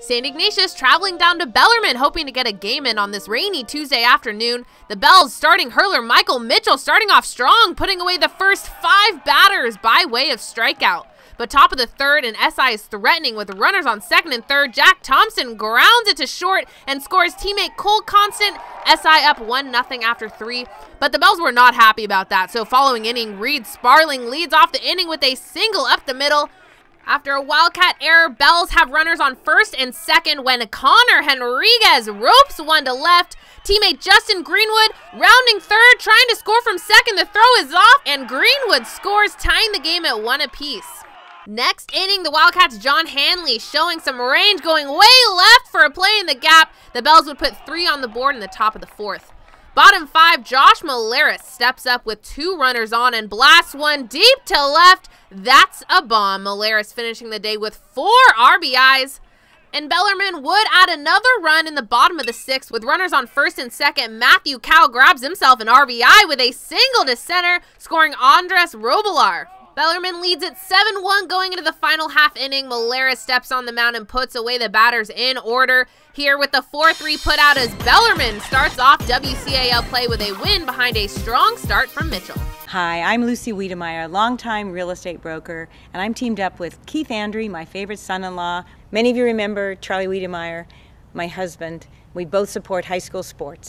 St. Ignatius traveling down to Bellarmine, hoping to get a game in on this rainy Tuesday afternoon. The Bells starting hurler Michael Mitchell starting off strong, putting away the first five batters by way of strikeout. But top of the third, and SI is threatening with runners on second and third. Jack Thomson grounds it to short and scores teammate Cole Constant. SI up 1 0 after three. But the Bells were not happy about that. So following inning, Reed Sparling leads off the inning with a single up the middle. After a Wildcat error, Bells have runners on first and second when Connor Henriquez ropes one to left. Teammate Dustin Greenwood rounding third, trying to score from second. The throw is off, and Greenwood scores, tying the game at one apiece. Next inning, the Wildcats' John Hanley showing some range, going way left for a play in the gap. The Bells would put three on the board in the top of the fourth. Bottom five, Josh Mollerus steps up with two runners on and blasts one deep to left. That's a bomb. Mollerus finishing the day with four RBIs. And Bellarmine would add another run in the bottom of the sixth with runners on first and second. Matthew Kao grabs himself an RBI with a single to center, scoring Andres Rebollar. Bellarmine leads at 7-1 going into the final half inning. Mollerus steps on the mound and puts away the batters in order. Here with the 4-3 put out as Bellarmine starts off WCAL play with a win behind a strong start from Mitchell. Hi, I'm Lucy Wedemeyer, longtime real estate broker, and I'm teamed up with Keith Andry, my favorite son-in-law. Many of you remember Charlie Wedemeyer, my husband. We both support high school sports.